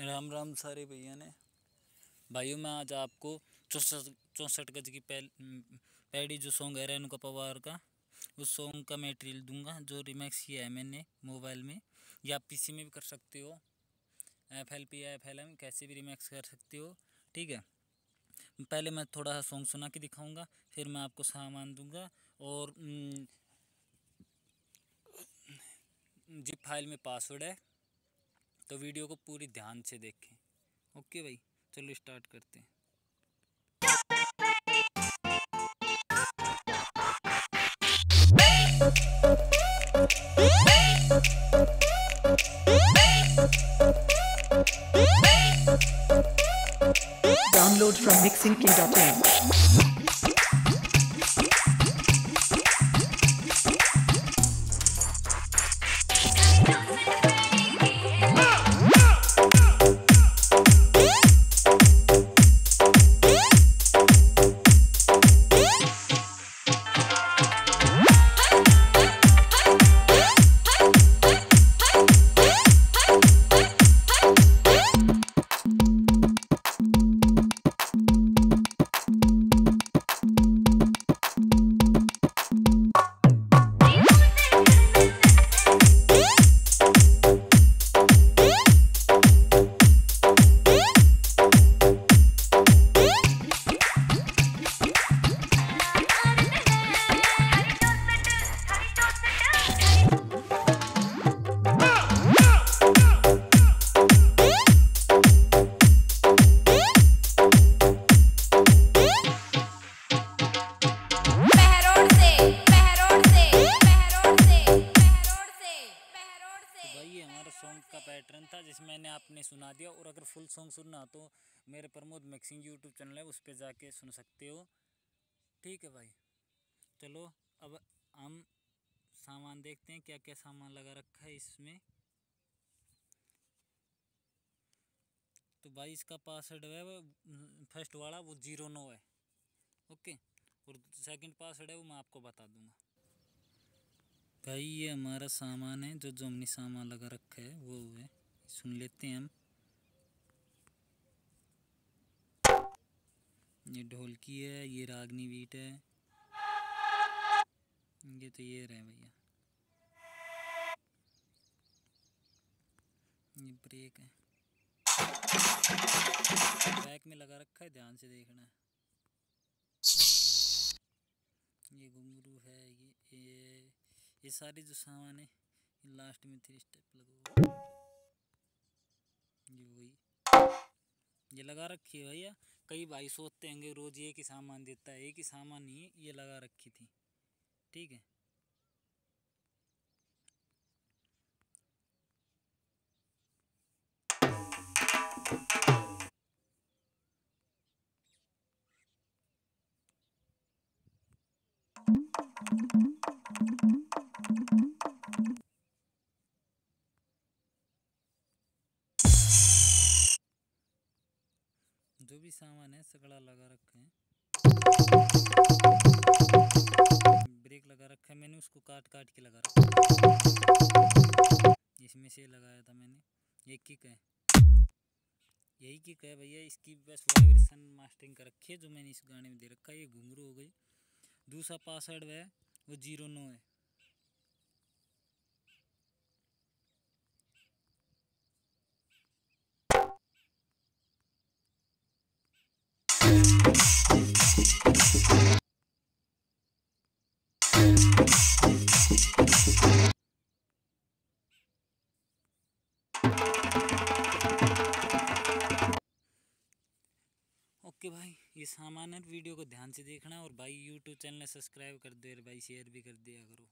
राम राम सारे भैया ने। भाइयों, मैं आज आपको चौसठ, चौंसठ गज की पैडी जो सॉन्ग है रेणु का पवार का, उस सॉन्ग का मटेरियल दूँगा, जो रिमैक्स किया है मैंने मोबाइल में। या आप पीसी में भी कर सकते हो F L P F L M कैसे भी रिमैक्स कर सकते हो, ठीक है? पहले मैं थोड़ा सा सॉन्ग सुना के दिखाऊँगा, फिर मैं आपको सामान दूँगा और जिप फ़ाइल में पासवर्ड है तो वीडियो को पूरी ध्यान से देखें ओके भाई, चलो स्टार्ट करते हैं Download from mixingking.in. सॉन्ग का पैटर्न था जिसमें मैंने आपने सुना दिया। और अगर फुल सॉन्ग सुनना तो मेरे प्रमोद मिक्सिंग यूट्यूब चैनल है, उस पर जाके सुन सकते हो। ठीक है भाई। चलो, अब हम सामान देखते हैं क्या क्या सामान लगा रखा है इसमें। तो भाई इसका पासवर्ड है, वो फ़र्स्ट वाला, वो ज़ीरो नौ है। ओके? और सेकंड पासवर्ड है, वो मैं आपको बता दूँगा। भाई, ये हमारा सामान है, जो जो हमने सामान लगा रखा है, वो है। सुन लेते हैं हम। ये ढोलकी है, ये रागनी बीट है। ये तो ये रहे भैया। ये ब्रेक है। बैक में लगा रखा है, ध्यान से देखना। है ये घुंघरू है, ये ये। ये सारे जो सामान है, ये लास्ट में थ्री स्टेप लगा हुआ ये वही। ये लगा रखी है भैया। कई भाई सोचते होंगे, रोज एक ही सामान देता है एक ही सामान है ये लगा रखी थी। ठीक है? जो भी सामान है, सगड़ा लगा रखे हैं। ब्रेक लगा रखा है मैंने, उसको काट काट के लगा रखा है। इसमें से लगाया था मैंने। ये किक है। यही किक है भैया, इसकी बस वाइब्रेशन मास्टरिंग कर रखी है जो मैंने इस गाने में दे रखा है। ये घुंघरू हो गई। दूसरा पासवर्ड है, वो ज़ीरो नौ है। भाई, ये सामान्य वीडियो को ध्यान से देखना और भाई यूट्यूब चैनल सब्सक्राइब कर दे और भाई शेयर भी कर दिया करो।